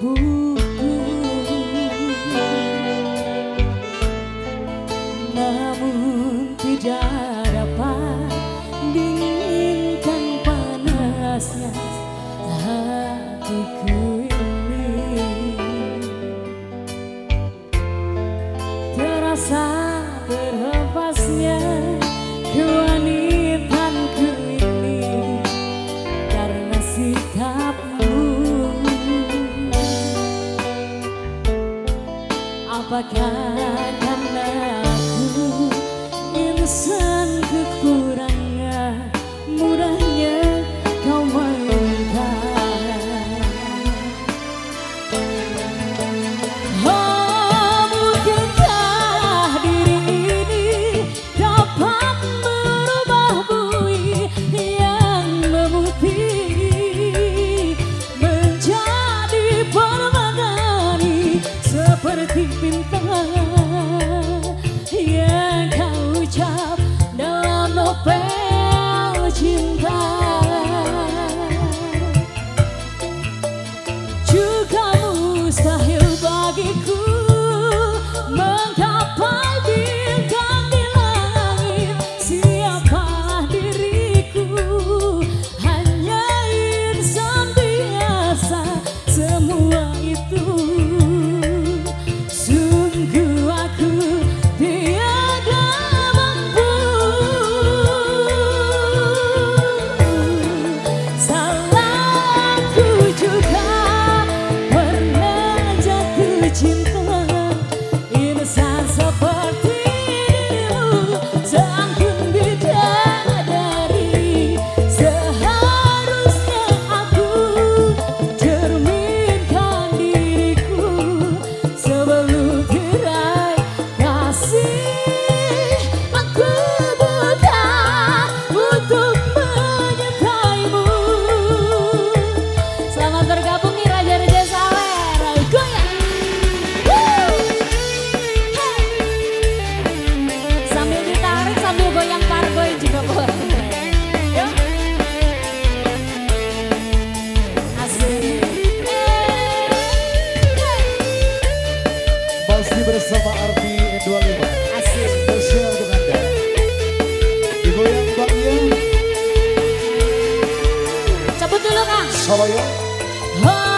tubuhku Namun tidak dapat dinginkan panasnya hatiku ini. Terasa berhempasnya kewanitaan ini Karena sikap Apakah karena aku insan Oh.